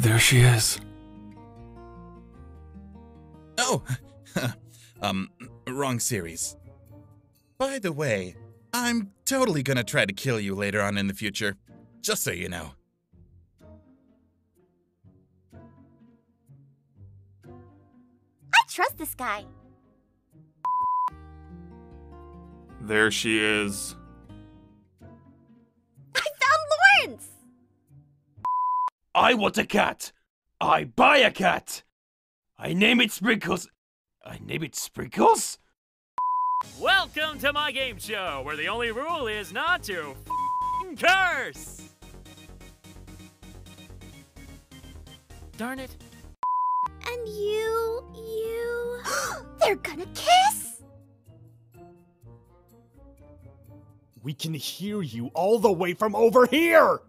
There she is. Oh, um, wrong series. By the way, I'm totally gonna try to kill you later on in the future. Just so you know. I trust this guy. There she is. I want a cat. I buy a cat. I name it Sprinkles. I name it Sprinkles? Welcome to my game show, where the only rule is not to f***ing curse! Darn it. And you, you. They're gonna kiss? We can hear you all the way from over here!